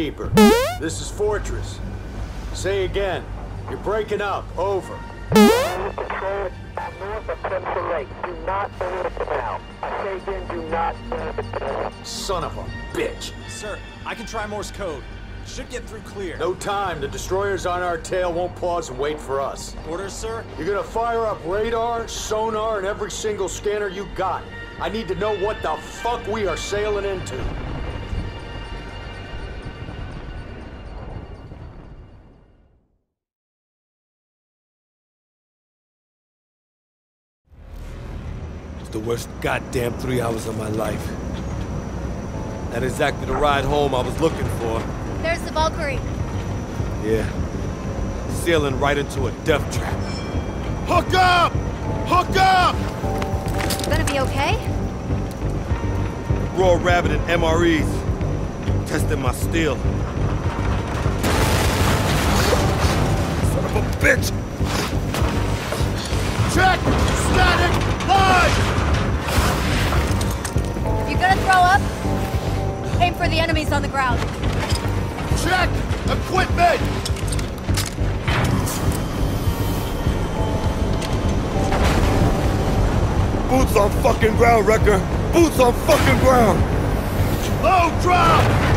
Gatekeeper, this is Fortress. Say again. You're breaking up. Over. Control north of Crimson Lake. Do not enter the canal. I say again, do not enter the canal. Son of a bitch. Sir, I can try Morse code. Should get through clear. No time. The destroyers on our tail won't pause and wait for us. Orders, sir? You're gonna fire up radar, sonar, and every single scanner you got. I need to know what the fuck we are sailing into. The worst goddamn three hours of my life. Not exactly the ride home I was looking for. There's the Valkyrie. Yeah. Sailing right into a death trap. Hook up! Hook up! Gonna be okay? Raw Rabbit and MREs. Testing my steel. Son of a bitch! Check! Static! Live! Gonna throw up? Aim for the enemies on the ground. Check! Equipment! Boots on fucking ground, Recker! Boots on fucking ground! Low drop!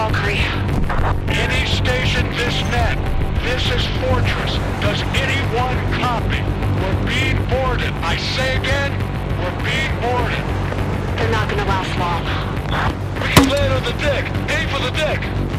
Valkyrie. Any station this net. This is Fortress. Does anyone copy? We're being boarded. I say again, we're being boarded. They're not gonna last long. We can land on the deck. Aim for the deck.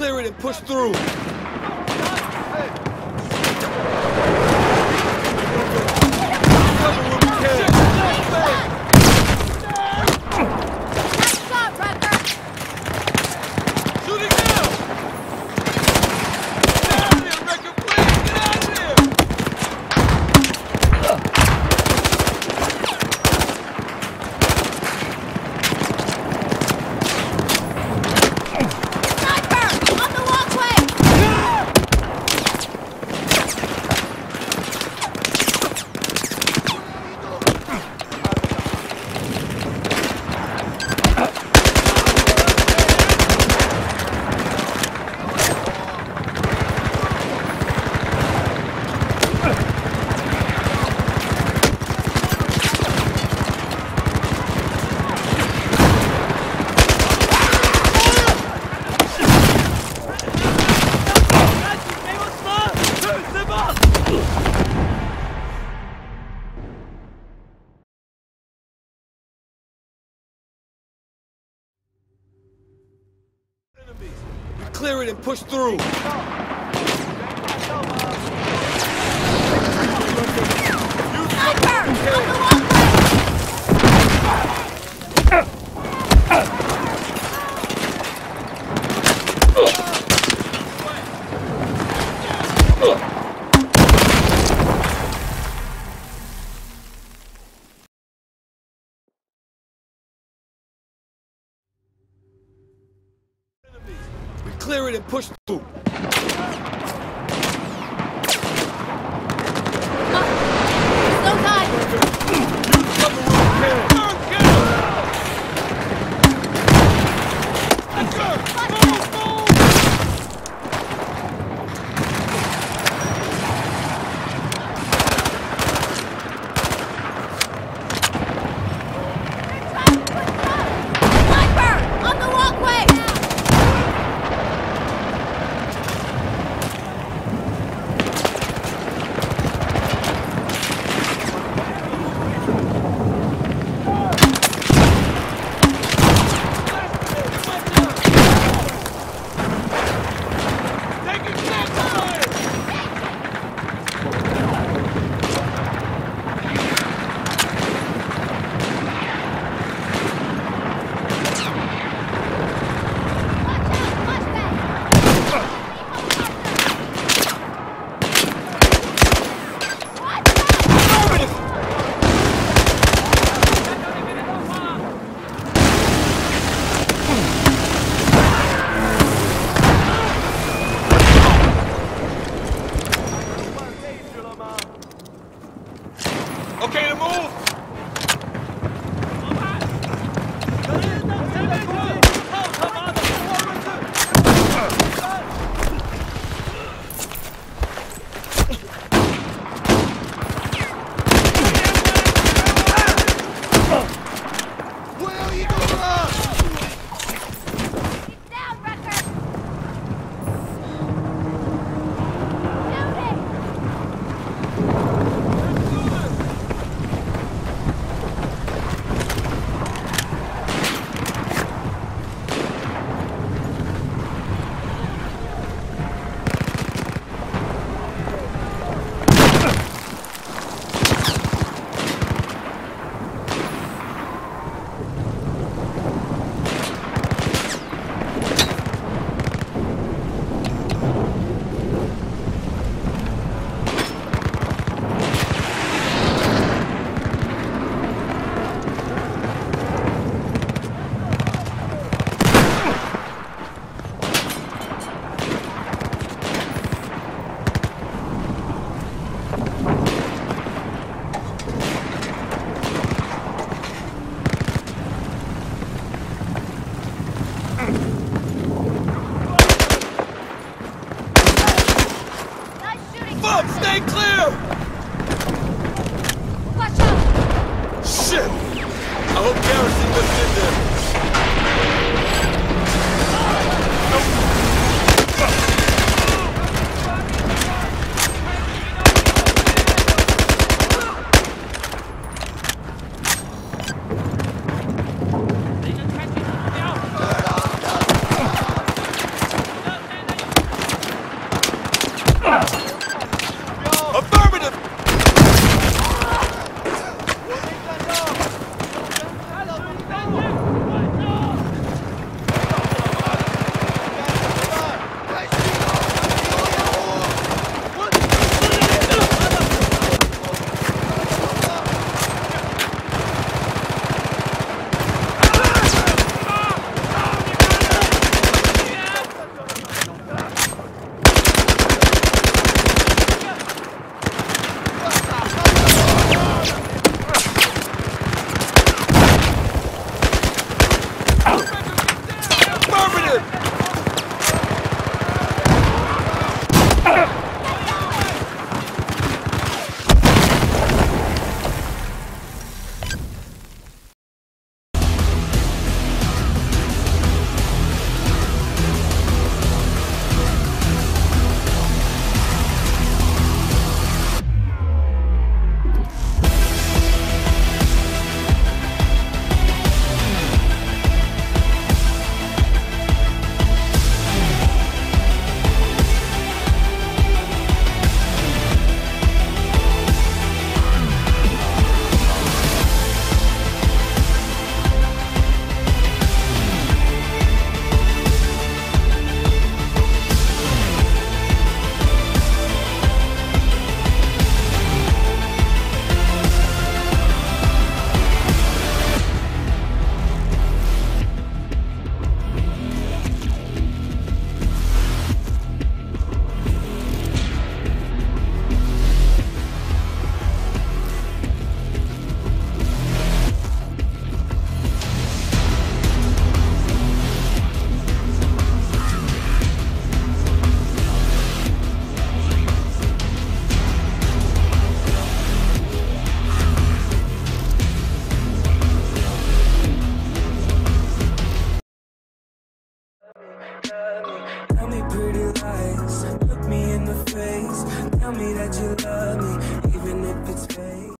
Clear it and push through! Cover when we can! Nice shot, Recker! Shooting now! Get out of here, Recker, please! Get out of here! Sniper! On the walkway! clear it and push through. Clear it and push through.